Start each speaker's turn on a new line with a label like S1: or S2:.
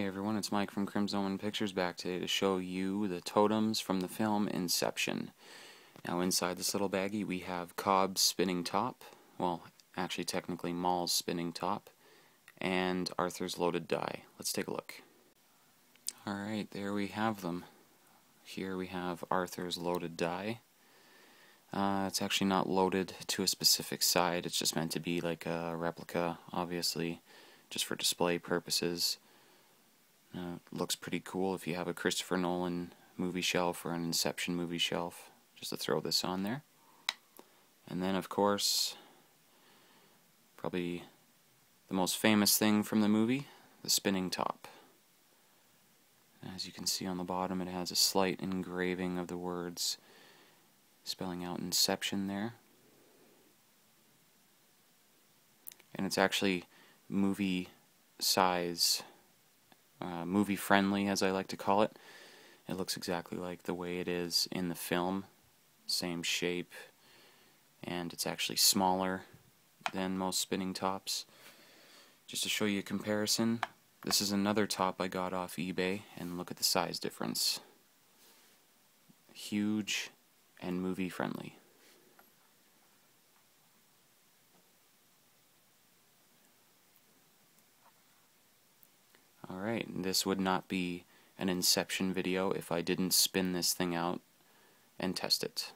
S1: it's Mike from Crimson Pictures back today to show you the totems from the film Inception. Now inside this little baggie we have Cobb's spinning top, well actually technically Mal's spinning top, and Arthur's loaded die. Let's take a look. Alright, there we have them. Here we have Arthur's loaded die. Uh, it's actually not loaded to a specific side, it's just meant to be like a replica, obviously, just for display purposes. Uh, looks pretty cool if you have a Christopher Nolan movie shelf or an Inception movie shelf, just to throw this on there. And then, of course, probably the most famous thing from the movie, the spinning top. As you can see on the bottom, it has a slight engraving of the words spelling out Inception there. And it's actually movie size uh, movie friendly, as I like to call it. It looks exactly like the way it is in the film, same shape, and it's actually smaller than most spinning tops. Just to show you a comparison, this is another top I got off eBay, and look at the size difference. Huge and movie friendly. Alright, this would not be an Inception video if I didn't spin this thing out and test it.